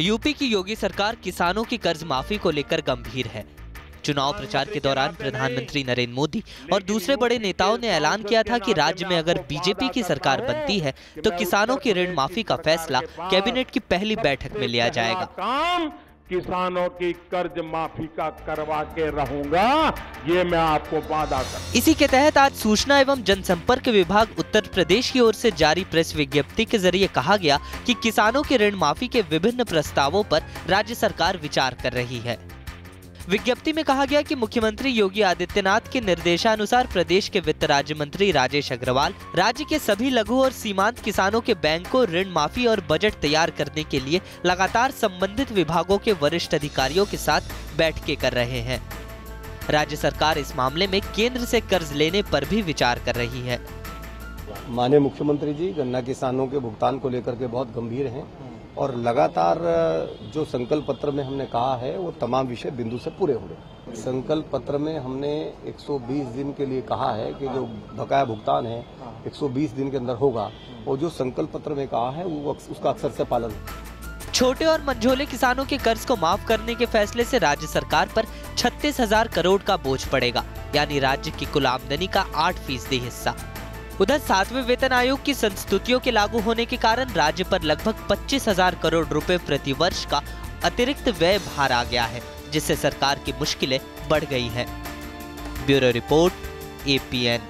UP की योगी सरकार किसानों की कर्ज माफ़ी को लेकर गंभीर है। चुनाव प्रचार के दौरान प्रधानमंत्री नरेंद्र मोदी और दूसरे बड़े नेताओं ने ऐलान किया था कि राज्य में अगर बीजेपी की सरकार बनती है तो किसानों की ऋण माफ़ी का फैसला कैबिनेट की पहली बैठक में लिया जाएगा। किसानों की कर्ज माफ़ी का करवा के रहूँगा, ये मैं आपको वादा कर इसी के तहत आज सूचना एवं जनसंपर्क विभाग उत्तर प्रदेश की ओर से जारी प्रेस विज्ञप्ति के ज़रिए कहा गया कि किसानों के ऋण माफ़ी के विभिन्न प्रस्तावों पर राज्य सरकार विचार कर रही है। विज्ञप्ति में कहा गया कि मुख्यमंत्री योगी आदित्यनाथ के निर्देशानुसार प्रदेश के वित्त राज्य मंत्री राजेश अग्रवाल, राज्य के सभी लघु और सीमांत किसानों के बैंक को ऋण माफ़ी और बजट तैयार करने के लिए लगातार संबंधित विभागों के वरिष्ठ अधिकारियों के साथ बैठकें कर रहे हैं। राज्य सरकार इस मामले में केंद्र से कर्ज लेने पर भी विचार कर रही है। माननीय मुख्यमंत्री जी, गन्ना किसानों के भुगतान को लेकर के बहुत गंभीर हैं। और लगातार जो संकल्प पत्र में हमने कहा है, वो तमाम विषय बिंदु से पूरे हो रहे संकल्प पत्र में हमने 120 दिन के लिए कहा है कि जो बकाया भुगतान है 120 दिन के अंदर होगा। और जो संकल्प पत्र में कहा है, वो उसका अक्सर से पालन। छोटे और मंझोले किसानों के कर्ज को माफ़ करने के फैसले से राज्य सरकार पर छत्तीस हज़ार करोड़ का बोझ पड़ेगा, यानी राज्य की कुल आमदनी का आठ फ़ीसदी हिस्सा। उधर सातवें वेतन आयोग की संस्तुतियों के लागू होने के कारण राज्य पर लगभग पच्चीस हज़ार करोड़ रुपए प्रति वर्ष का अतिरिक्त व्यय भार आ गया है, जिससे सरकार की मुश्किलें बढ़ गई हैं। Bureau report APN